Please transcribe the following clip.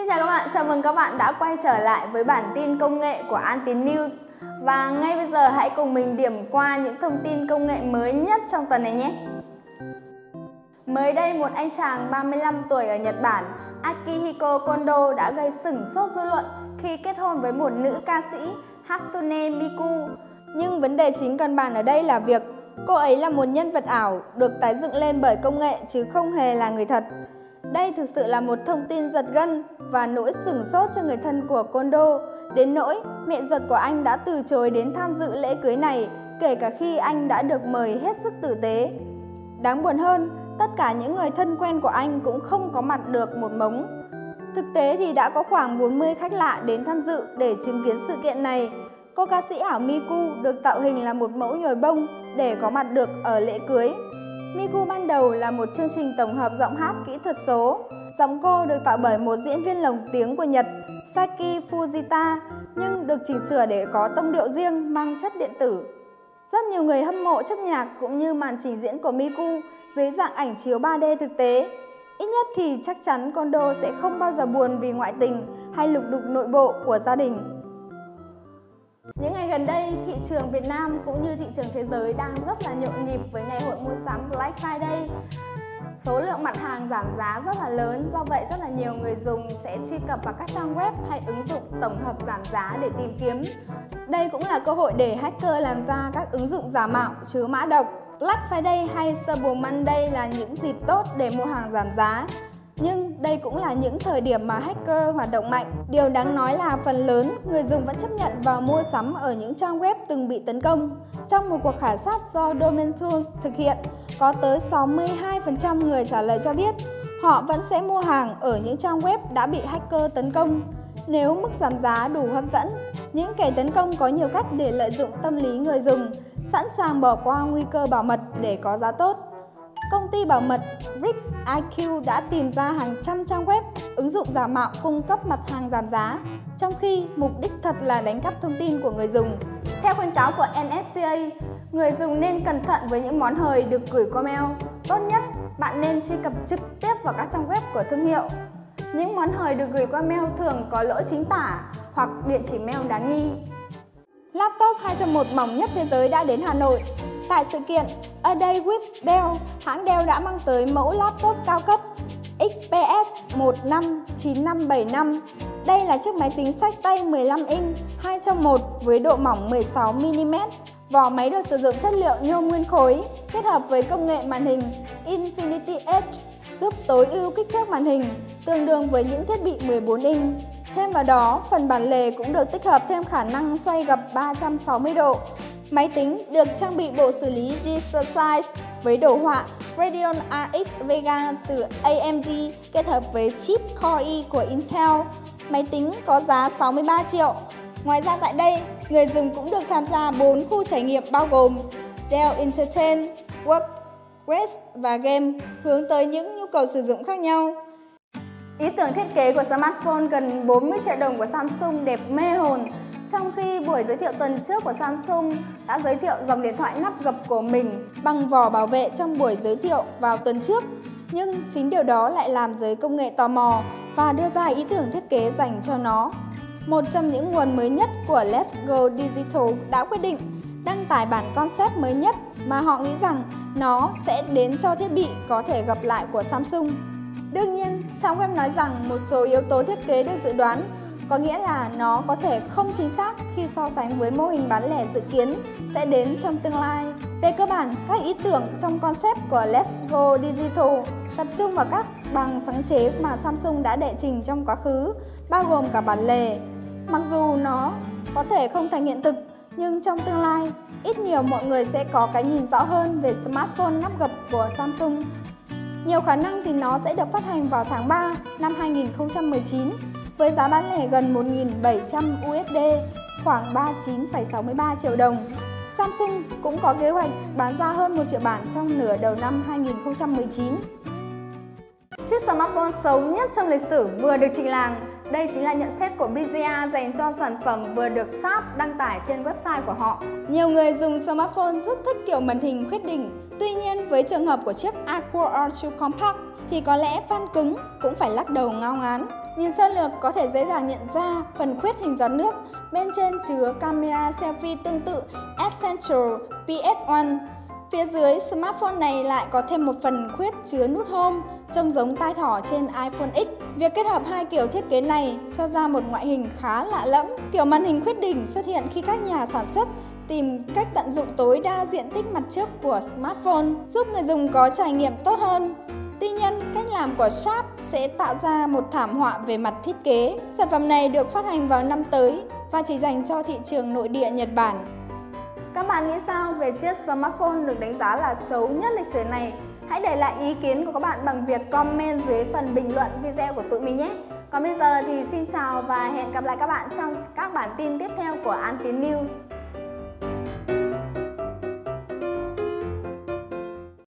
Xin chào các bạn, chào mừng các bạn đã quay trở lại với bản tin công nghệ của Antin News. Và ngay bây giờ hãy cùng mình điểm qua những thông tin công nghệ mới nhất trong tuần này nhé. Mới đây, một anh chàng 35 tuổi ở Nhật Bản, Akihiko Kondo đã gây sửng sốt dư luận khi kết hôn với một nữ ca sĩ Hatsune Miku. Nhưng vấn đề chính cần bàn ở đây là việc cô ấy là một nhân vật ảo được tái dựng lên bởi công nghệ chứ không hề là người thật. Đây thực sự là một thông tin giật gân và nỗi sửng sốt cho người thân của Kondo. Đến nỗi mẹ ruột của anh đã từ chối đến tham dự lễ cưới này kể cả khi anh đã được mời hết sức tử tế. Đáng buồn hơn, tất cả những người thân quen của anh cũng không có mặt được một mống. Thực tế thì đã có khoảng 40 khách lạ đến tham dự để chứng kiến sự kiện này. Cô ca sĩ ảo Miku được tạo hình là một mẫu nhồi bông để có mặt được ở lễ cưới. Miku ban đầu là một chương trình tổng hợp giọng hát kỹ thuật số. Giọng cô được tạo bởi một diễn viên lồng tiếng của Nhật, Saki Fujita, nhưng được chỉnh sửa để có tông điệu riêng mang chất điện tử. Rất nhiều người hâm mộ chất nhạc cũng như màn trình diễn của Miku dưới dạng ảnh chiếu 3D thực tế. Ít nhất thì chắc chắn Kondo sẽ không bao giờ buồn vì ngoại tình hay lục đục nội bộ của gia đình. Những ngày gần đây, thị trường Việt Nam cũng như thị trường thế giới đang rất là nhộn nhịp với ngày hội mua sắm Black Friday. Số lượng mặt hàng giảm giá rất là lớn, do vậy rất là nhiều người dùng sẽ truy cập vào các trang web hay ứng dụng tổng hợp giảm giá để tìm kiếm. Đây cũng là cơ hội để hacker làm ra các ứng dụng giả mạo chứa mã độc. Black Friday hay Cyber Monday là những dịp tốt để mua hàng giảm giá nhưng đây cũng là những thời điểm mà hacker hoạt động mạnh. Điều đáng nói là phần lớn người dùng vẫn chấp nhận và mua sắm ở những trang web từng bị tấn công. Trong một cuộc khảo sát do Domain Tools thực hiện, có tới 62% người trả lời cho biết họ vẫn sẽ mua hàng ở những trang web đã bị hacker tấn công. Nếu mức giảm giá đủ hấp dẫn, những kẻ tấn công có nhiều cách để lợi dụng tâm lý người dùng, sẵn sàng bỏ qua nguy cơ bảo mật để có giá tốt. Công ty bảo mật Rix IQ đã tìm ra hàng trăm trang web, ứng dụng giả mạo cung cấp mặt hàng giảm giá, trong khi mục đích thật là đánh cắp thông tin của người dùng. Theo khuyến cáo của NSCA, người dùng nên cẩn thận với những món hời được gửi qua mail. Tốt nhất, bạn nên truy cập trực tiếp vào các trang web của thương hiệu. Những món hời được gửi qua mail thường có lỗi chính tả hoặc địa chỉ mail đáng nghi. Laptop 2 trong 1 mỏng nhất thế giới đã đến Hà Nội. Tại sự kiện A Day with Dell, hãng Dell đã mang tới mẫu laptop cao cấp XPS 159575. Đây là chiếc máy tính sách tay 15 inch 2 trong 1 với độ mỏng 16mm. Vỏ máy được sử dụng chất liệu nhôm nguyên khối kết hợp với công nghệ màn hình Infinity Edge giúp tối ưu kích thước màn hình tương đương với những thiết bị 14 inch. Thêm vào đó, phần bản lề cũng được tích hợp thêm khả năng xoay gập 360 độ Máy tính được trang bị bộ xử lý G-Size với đồ họa Radeon RX Vega từ AMD kết hợp với chip Core i của Intel. Máy tính có giá 63 triệu. Ngoài ra tại đây, người dùng cũng được tham gia 4 khu trải nghiệm bao gồm Dell Entertain, Work, Rest và Game hướng tới những nhu cầu sử dụng khác nhau. Ý tưởng thiết kế của smartphone gần 40 triệu đồng của Samsung đẹp mê hồn trong khi buổi giới thiệu tuần trước của Samsung đã giới thiệu dòng điện thoại nắp gập của mình bằng vỏ bảo vệ trong buổi giới thiệu vào tuần trước. Nhưng chính điều đó lại làm giới công nghệ tò mò và đưa ra ý tưởng thiết kế dành cho nó. Một trong những nguồn mới nhất của Let's Go Digital đã quyết định đăng tải bản concept mới nhất mà họ nghĩ rằng nó sẽ đến cho thiết bị có thể gặp lại của Samsung. Đương nhiên, trong web nói rằng một số yếu tố thiết kế được dự đoán có nghĩa là nó có thể không chính xác khi so sánh với mô hình bán lẻ dự kiến sẽ đến trong tương lai. Về cơ bản, các ý tưởng trong concept của Let's Go Digital tập trung vào các bằng sáng chế mà Samsung đã đệ trình trong quá khứ, bao gồm cả bản lề. Mặc dù nó có thể không thành hiện thực, nhưng trong tương lai, ít nhiều mọi người sẽ có cái nhìn rõ hơn về smartphone nắp gập của Samsung. Nhiều khả năng thì nó sẽ được phát hành vào tháng 3 năm 2019 với giá bán lẻ gần 1.700 USD, khoảng 39,63 triệu đồng. Samsung cũng có kế hoạch bán ra hơn 1 triệu bản trong nửa đầu năm 2019. Chiếc smartphone xấu nhất trong lịch sử vừa được trình làng. Đây chính là nhận xét của BZA dành cho sản phẩm vừa được Sharp đăng tải trên website của họ. Nhiều người dùng smartphone rất thích kiểu màn hình khuyết đỉnh. Tuy nhiên, với trường hợp của chiếc Aqua R2 Compact thì có lẽ fan cứng cũng phải lắc đầu ngao ngán. Nhìn sơ lược có thể dễ dàng nhận ra phần khuyết hình giọt nước bên trên chứa camera selfie tương tự Essential PS1. Phía dưới smartphone này lại có thêm một phần khuyết chứa nút home trông giống tai thỏ trên iPhone X. Việc kết hợp hai kiểu thiết kế này cho ra một ngoại hình khá lạ lẫm. Kiểu màn hình khuyết đỉnh xuất hiện khi các nhà sản xuất tìm cách tận dụng tối đa diện tích mặt trước của smartphone, giúp người dùng có trải nghiệm tốt hơn. Tuy nhiên, cách làm của Sharp sẽ tạo ra một thảm họa về mặt thiết kế. Sản phẩm này được phát hành vào năm tới và chỉ dành cho thị trường nội địa Nhật Bản. Các bạn nghĩ sao về chiếc smartphone được đánh giá là xấu nhất lịch sử này? Hãy để lại ý kiến của các bạn bằng việc comment dưới phần bình luận video của tụi mình nhé. Còn bây giờ thì xin chào và hẹn gặp lại các bạn trong các bản tin tiếp theo của An News.